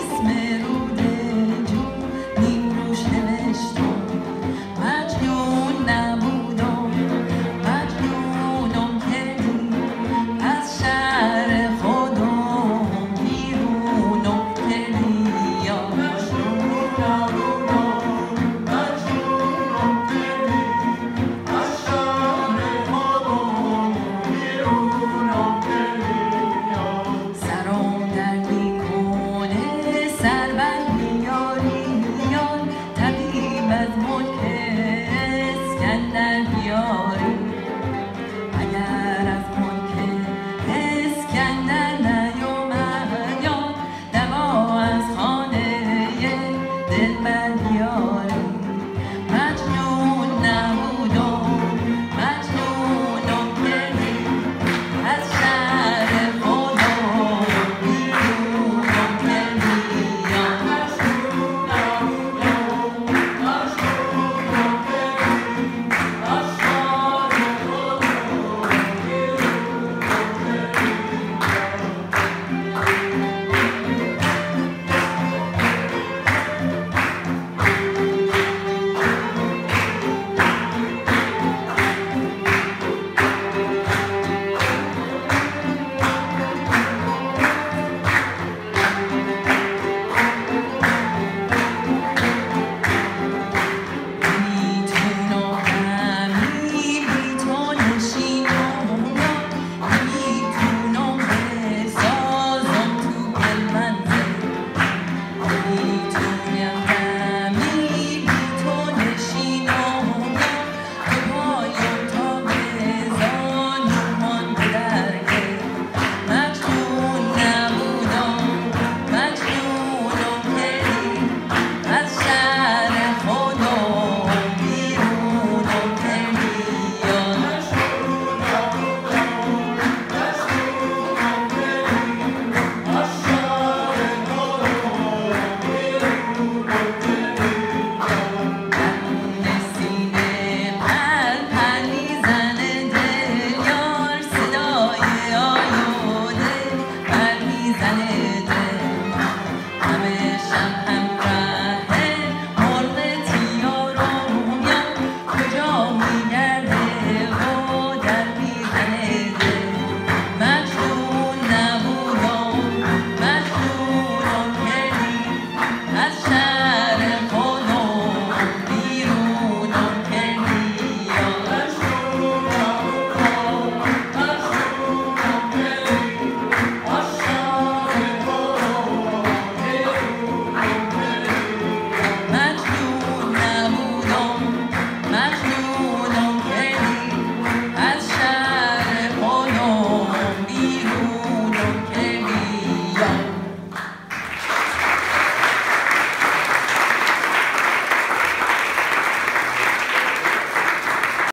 Christmas.